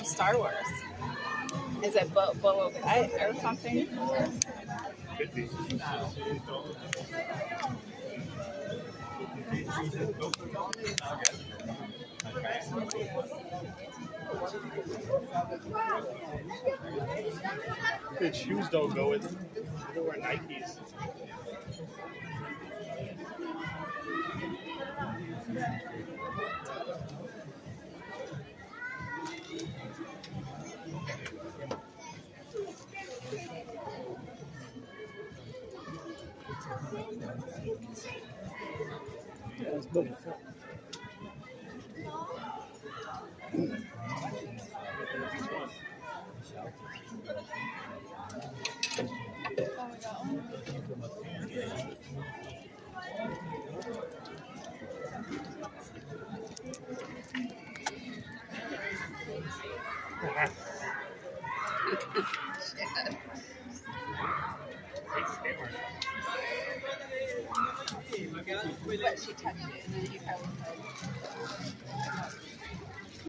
from Star Wars. Is it Bo- Boba Fett or something? His shoes don't go with. They wear Nikes. Yeah, it's Boba Fett. But she touched it and then you probably said.